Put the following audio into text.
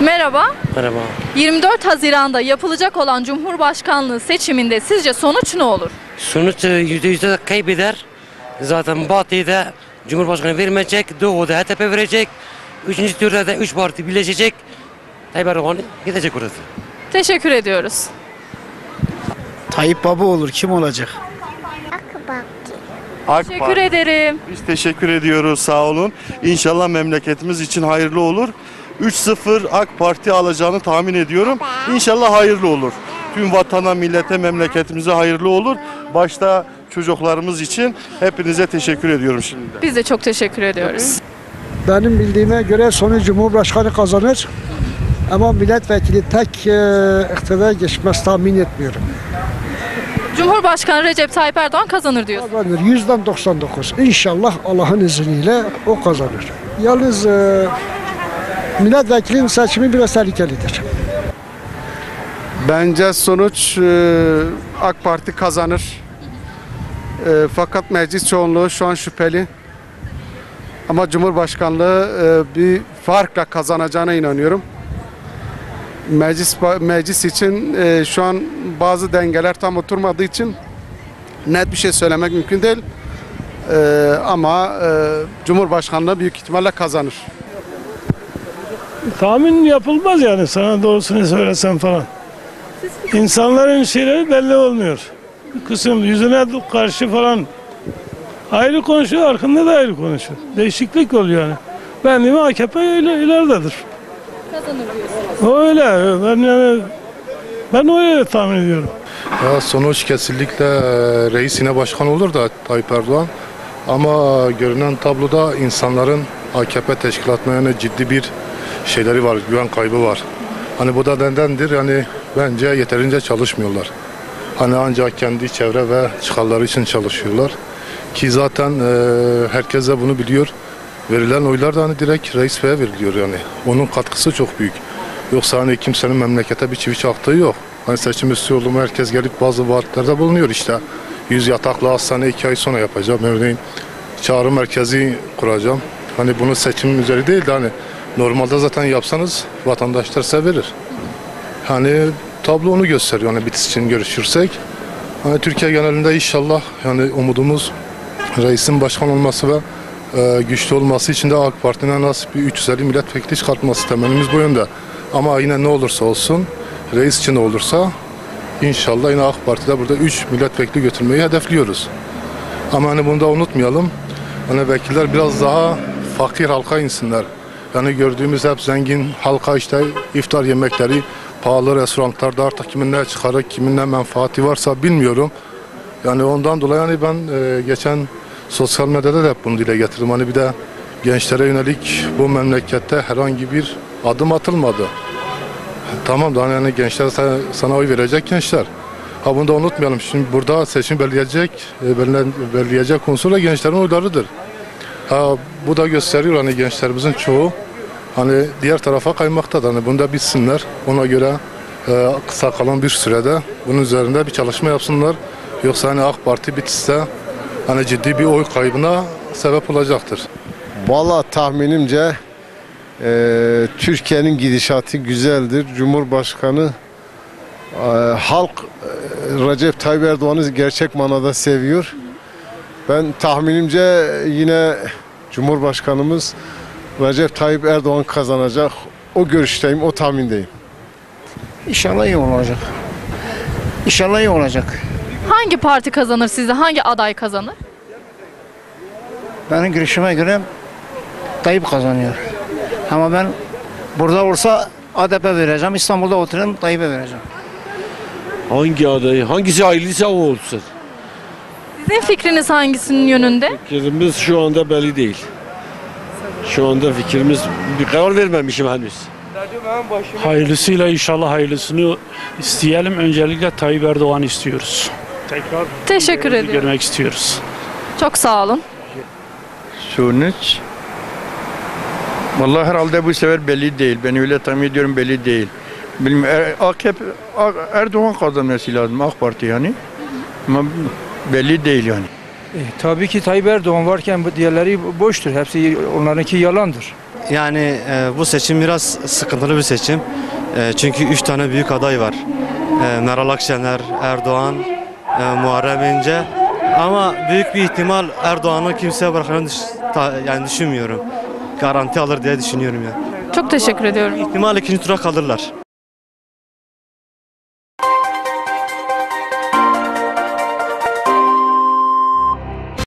Merhaba. Merhaba. 24 Haziran'da yapılacak olan Cumhurbaşkanlığı seçiminde sizce sonuç ne olur? Sonuç e, yüzde yüzde de kaybeder. Zaten Batı'da Cumhurbaşkanı vermeyecek, Doğu'da HDP verecek. Üçüncü turda da üç parti birleşecek. Tayyip Erdoğan gidecek orası. Teşekkür ediyoruz. Tayyip Baba olur kim olacak? AK Teşekkür Parti. ederim. Biz teşekkür ediyoruz sağ olun. İnşallah memleketimiz için hayırlı olur. 3-0 AK Parti alacağını tahmin ediyorum. İnşallah hayırlı olur. Tüm vatana, millete, memleketimize hayırlı olur. Başta çocuklarımız için hepinize teşekkür ediyorum şimdiden. Biz de çok teşekkür ediyoruz. Benim bildiğime göre sonu Cumhurbaşkanı kazanır. Ama milletvekili tek e, iktidara geçmez tahmin etmiyorum. Cumhurbaşkanı Recep Tayyip Erdoğan kazanır diyorsun. Kazanır yüzden 99. İnşallah Allah'ın izniyle o kazanır. Yalnız e, milletvekilinin seçimi biraz tehlikelidir. Bence sonuç e, AK Parti kazanır. E, fakat meclis çoğunluğu şu an şüpheli. Ama Cumhurbaşkanlığı e, bir farkla kazanacağına inanıyorum. Meclis meclis için şu an bazı dengeler tam oturmadığı için net bir şey söylemek mümkün değil. Ama Cumhurbaşkanlığı büyük ihtimalle kazanır. Tahmin yapılmaz yani sana doğrusunu söylesem falan. İnsanların şeyleri belli olmuyor. Bir kısım yüzüne karşı falan ayrı konuşuyor, arkında da ayrı konuşuyor. Değişiklik oluyor yani. Ben de AKP öyle ileridedir. Kazanır diyorsun. Öyle. Ben yani ben öyle tahmin ediyorum. Ya sonuç kesinlikle e, reis yine başkan olur da Tayyip Erdoğan. Ama görünen tabloda insanların AKP teşkilatına yani ciddi bir şeyleri var, güven kaybı var. Hani bu da nedendir? Yani bence yeterince çalışmıyorlar. Hani ancak kendi çevre ve çıkarları için çalışıyorlar. Ki zaten e, herkes de bunu biliyor. Verilen oylar da hani direkt reis beye veriliyor yani. Onun katkısı çok büyük. Yoksa hani kimsenin memlekete bir çivi çaktığı yok. Hani seçim oldu mu herkes gelip bazı vaatlerde bulunuyor işte. 100 yataklı hastane 2 ay sonra yapacağım. Örneğin çağrı merkezi kuracağım. Hani bunu seçim üzeri değil de hani normalde zaten yapsanız vatandaşlar size verir. Hani tablo onu gösteriyor hani bitiş için görüşürsek. Hani Türkiye genelinde inşallah yani umudumuz reisin başkan olması ve e, güçlü olması için de AK Parti'nin en az bir 350 milletvekili çıkartması temennimiz bu yönde. Ama yine ne olursa olsun reis için ne olursa inşallah yine AK Parti'de burada 3 milletvekili götürmeyi hedefliyoruz. Ama hani bunu da unutmayalım. Hani vekiller biraz daha fakir halka insinler. Yani gördüğümüz hep zengin halka işte iftar yemekleri, pahalı restoranlarda artık kimin ne çıkarı, kimin menfaati varsa bilmiyorum. Yani ondan dolayı hani ben e, geçen sosyal medyada da hep bunu dile getirdim. Hani bir de gençlere yönelik bu memlekette herhangi bir adım atılmadı. Tamam da hani, hani gençler sana, sana oy verecek gençler. Ha bunu da unutmayalım. Şimdi burada seçim belirleyecek, e, belirleyecek unsur da gençlerin oylarıdır. Ha, bu da gösteriyor hani gençlerimizin çoğu hani diğer tarafa kaymaktadır. Hani bunu da bilsinler. Ona göre e, kısa kalan bir sürede bunun üzerinde bir çalışma yapsınlar. Yoksa hani AK Parti bitse hani ciddi bir oy kaybına sebep olacaktır. Valla tahminimce e, Türkiye'nin gidişatı güzeldir. Cumhurbaşkanı e, halk e, Recep Tayyip Erdoğan'ı gerçek manada seviyor. Ben tahminimce yine Cumhurbaşkanımız Recep Tayyip Erdoğan kazanacak. O görüşteyim, o tahmindeyim. İnşallah iyi olacak. İnşallah iyi olacak. Hangi parti kazanır sizde? Hangi aday kazanır? Benim görüşüme göre Tayyip kazanıyor. Ama ben burada olsa ADP vereceğim. İstanbul'da oturuyorum Tayyip'e vereceğim. Hangi aday, hangisi hayırlıysa o olsun. Sizin fikriniz hangisinin yönünde? Fikrimiz şu anda belli değil. Şu anda fikrimiz bir karar vermemişim henüz. Hayırlısıyla inşallah hayırlısını isteyelim. Öncelikle Tayyip Erdoğan istiyoruz. Tekrar Teşekkür ediyorum. görmek istiyoruz. Çok sağ olun. Sonuç Vallahi herhalde bu sefer belli değil. Ben öyle tahmin ediyorum belli değil. Bilmiyorum. Er, AKP, Er- Erdoğan kazanması lazım AK Parti yani. Ama belli değil yani. tabii ki Tayyip Erdoğan varken bu diğerleri boştur. Hepsi onlarınki yalandır. Yani e, bu seçim biraz sıkıntılı bir seçim. E, çünkü üç tane büyük aday var. E, Meral Akşener, Erdoğan, e, Muharrem İnce. Ama büyük bir ihtimal Erdoğan'ı kimseye bırakacağını düş- ta- yani düşünmüyorum. Garanti alır diye düşünüyorum yani. Çok teşekkür ediyorum. İhtimal ikinci tura kalırlar.